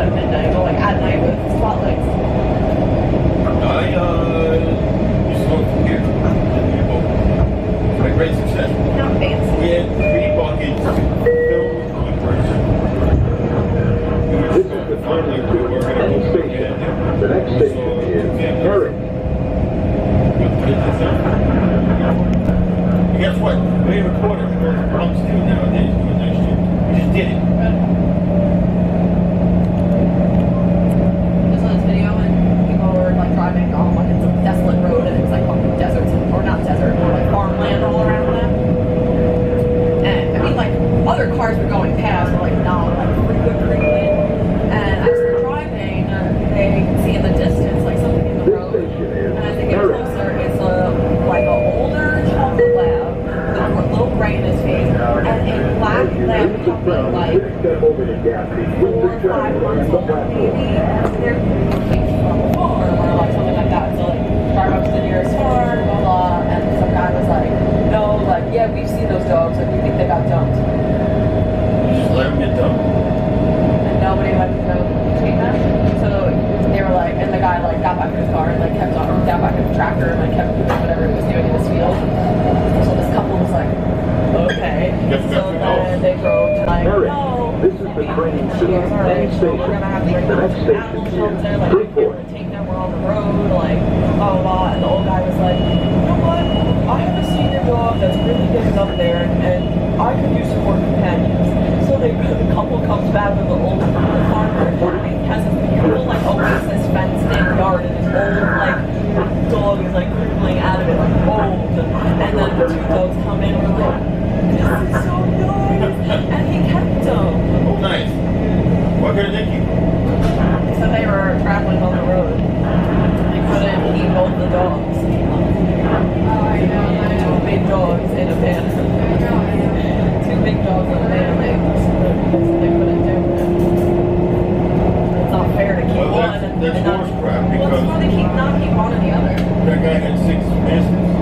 at midnight, but like at night with spotlights. I uh, used to go here in the great success. Not fancy. We had three buckets filled with person. We were just going to finally we were going to go station. The next station is Hurry. Guess what? We recorded. We're problems too nowadays. We just did it. The gap between four five months old maybe. They're from or like something like that. So like to the nearest farm, blah blah, and some guy was like, no, like yeah, we've seen those dogs. Like we think they got dumped, Just let them get dumped. and nobody went to go take them. So they were like, and the guy like got back in his car and like kept on, got back in the tractor and like kept doing whatever he was doing in his field. So this couple was like, okay. Yes, So yes, then they drove to like, no. This is the train She city. goes, all right, Next station. gonna have to bring The next station is Freeport. take them, we're on the road, like blah blah blah. And the old guy was like, you know what? I have a senior dog that's really getting up there, and, and I could use some more companions. So they, the couple comes back with the old dogs on their legs. It's not fair to keep well, one. That's, that's horse crap because. Well, it's keep not keep one or the other. That guy had six misses.